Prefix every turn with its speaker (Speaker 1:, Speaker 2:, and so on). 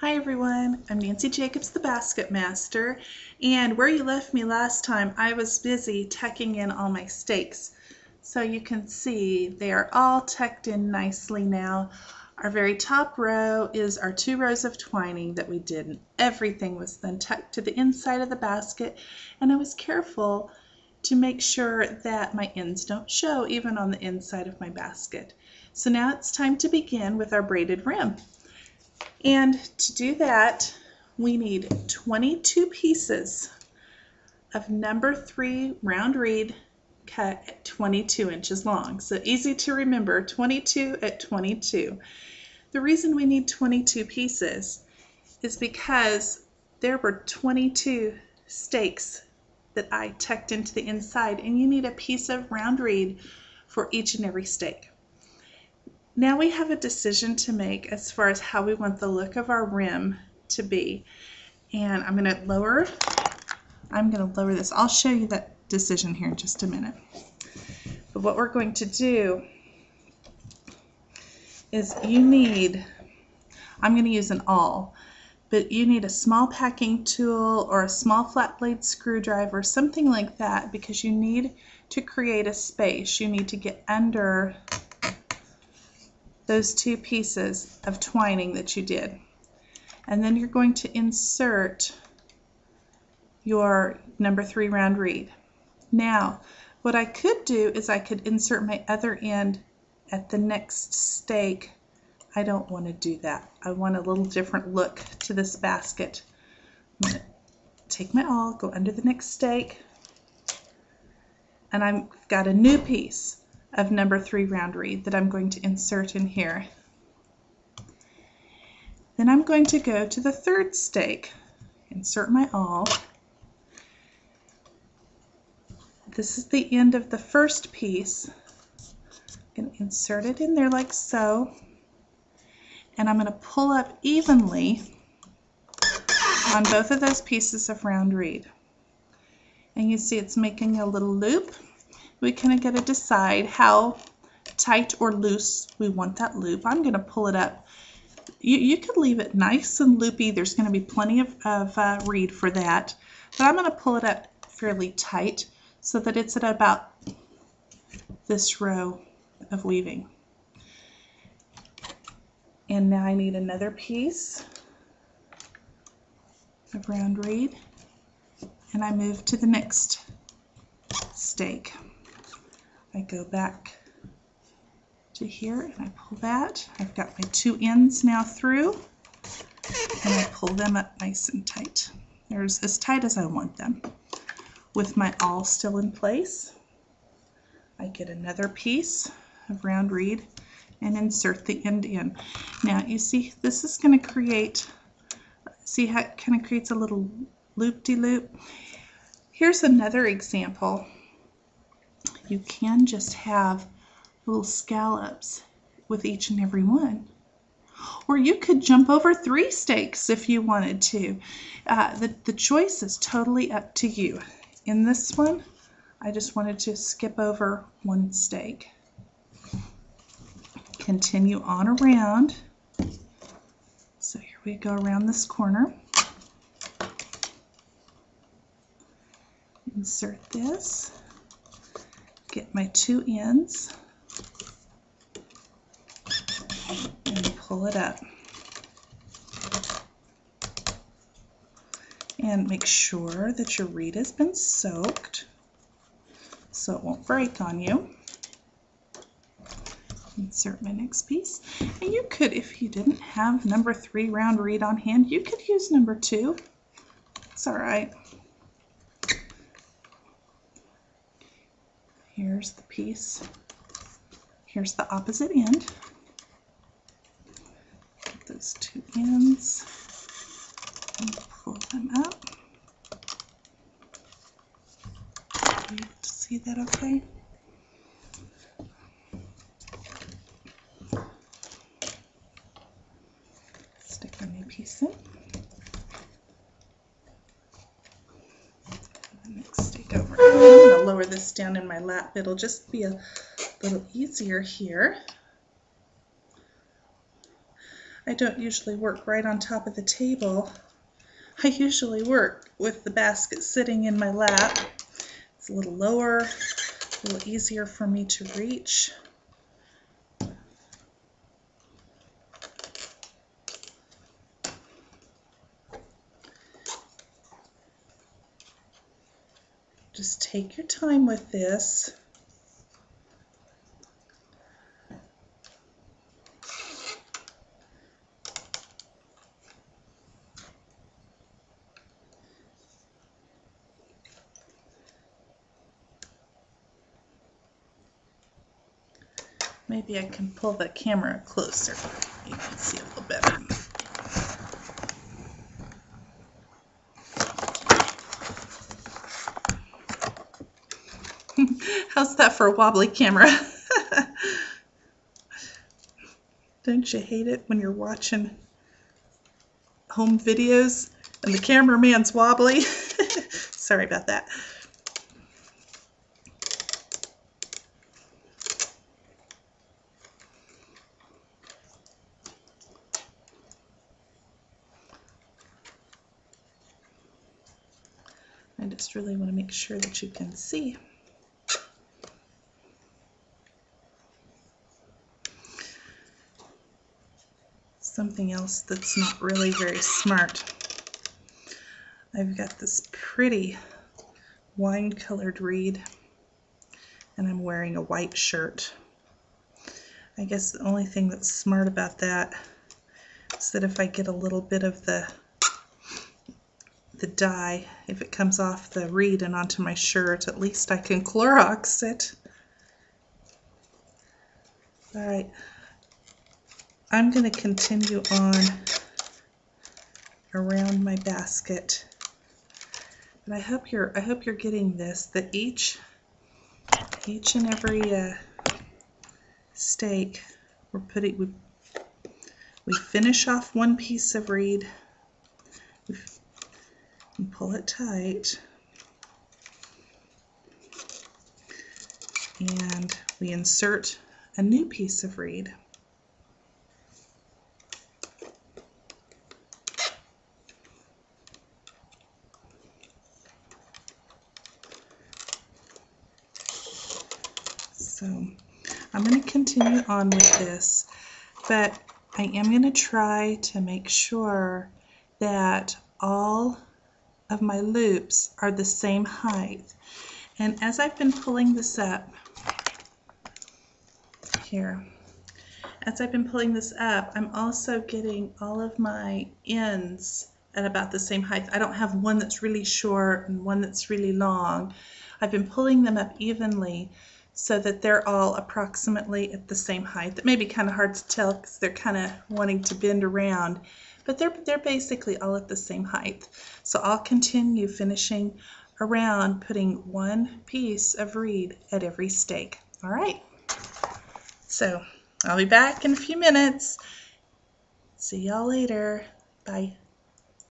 Speaker 1: Hi everyone, I'm Nancy Jacobs, the Basket Master, and where you left me last time, I was busy tucking in all my stakes. So you can see they are all tucked in nicely now. Our very top row is our two rows of twining that we did, and everything was then tucked to the inside of the basket, and I was careful to make sure that my ends don't show even on the inside of my basket. So now it's time to begin with our braided rim. And to do that, we need 22 pieces of number three round reed cut at 22 inches long. So easy to remember, 22 at 22. The reason we need 22 pieces is because there were 22 stakes that I tucked into the inside and you need a piece of round reed for each and every stake. Now we have a decision to make as far as how we want the look of our rim to be. And I'm going to lower, I'm going to lower this. I'll show you that decision here in just a minute. But what we're going to do is you need, I'm going to use an awl, but you need a small packing tool or a small flat blade screwdriver, something like that, because you need to create a space. You need to get under those two pieces of twining that you did. And then you're going to insert your number three round reed. Now, what I could do is I could insert my other end at the next stake. I don't want to do that. I want a little different look to this basket. I'm going to take my awl, go under the next stake, and I've got a new piece of number three round reed that I'm going to insert in here. Then I'm going to go to the third stake, insert my awl. This is the end of the first piece. I'm going to insert it in there like so. And I'm going to pull up evenly on both of those pieces of round reed. And you see it's making a little loop we kind of got to decide how tight or loose we want that loop. I'm going to pull it up. You, you could leave it nice and loopy. There's going to be plenty of, of uh, reed for that. But I'm going to pull it up fairly tight so that it's at about this row of weaving. And now I need another piece of round reed and I move to the next stake. I go back to here and I pull that. I've got my two ends now through and I pull them up nice and tight. They're as tight as I want them. With my awl still in place, I get another piece of round reed and insert the end in. Now you see this is going to create, see how it kind of creates a little loop-de-loop? -loop? Here's another example you can just have little scallops with each and every one. Or you could jump over three stakes if you wanted to. Uh, the, the choice is totally up to you. In this one, I just wanted to skip over one stake. Continue on around. So here we go around this corner. Insert this get my two ends and pull it up. And make sure that your reed has been soaked so it won't break on you. Insert my next piece. And you could, if you didn't have number three round reed on hand, you could use number two. It's all right. Here's the piece. Here's the opposite end. Get those two ends and pull them up. See that okay? Stick a new piece in. Lower this down in my lap. It'll just be a little easier here. I don't usually work right on top of the table. I usually work with the basket sitting in my lap. It's a little lower, a little easier for me to reach. Just take your time with this. Maybe I can pull the camera closer. You can see a little better. How's that for a wobbly camera? Don't you hate it when you're watching home videos and the cameraman's wobbly? Sorry about that. I just really want to make sure that you can see. Something else that's not really very smart. I've got this pretty wine colored reed and I'm wearing a white shirt. I guess the only thing that's smart about that is that if I get a little bit of the the dye, if it comes off the reed and onto my shirt, at least I can Clorox it. All right, I'm going to continue on around my basket. But I hope you're I hope you're getting this that each each and every uh, stake we're putting we, we finish off one piece of reed and pull it tight. And we insert a new piece of reed. So I'm going to continue on with this, but I am going to try to make sure that all of my loops are the same height. And as I've been pulling this up, here, as I've been pulling this up, I'm also getting all of my ends at about the same height. I don't have one that's really short and one that's really long. I've been pulling them up evenly so that they're all approximately at the same height. It may be kind of hard to tell because they're kind of wanting to bend around but they're, they're basically all at the same height. So I'll continue finishing around putting one piece of reed at every stake. All right, so I'll be back in a few minutes. See y'all later. Bye.